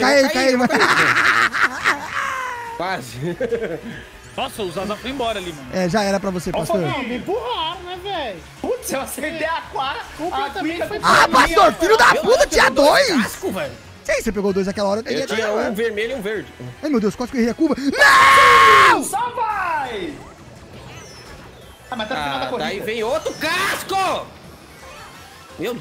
Caiu, caiu. Quase. Nossa, o Zaza foi embora ali, mano. É, já era pra você, pastor. Não, me empurraram, né, velho? Putz, eu acertei a quadra. A também foi Ah, pastor, filho da puta, tinha dois dois! velho. Sim, você pegou dois naquela hora, eu tinha um vermelho e um verde. Ai, meu Deus, quase que eu errei a curva. Não! Só vai! Ah, mas tá no final da ah, corrida. daí vem outro casco! Meu